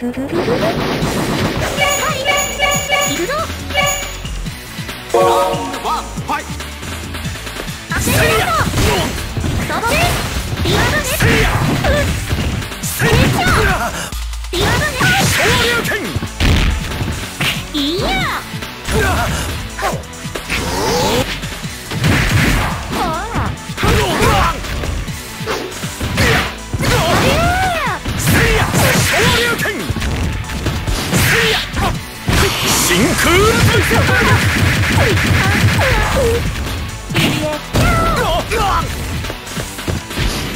フフフフ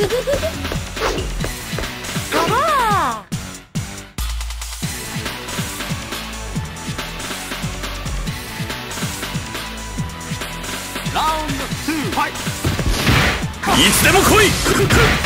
いつでも来い。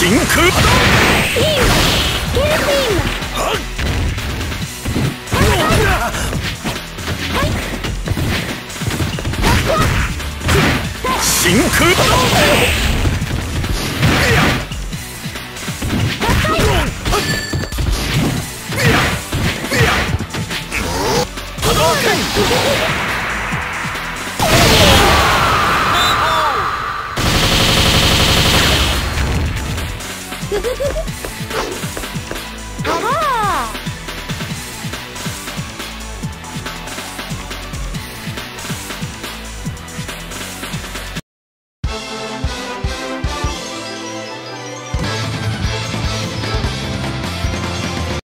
真空真空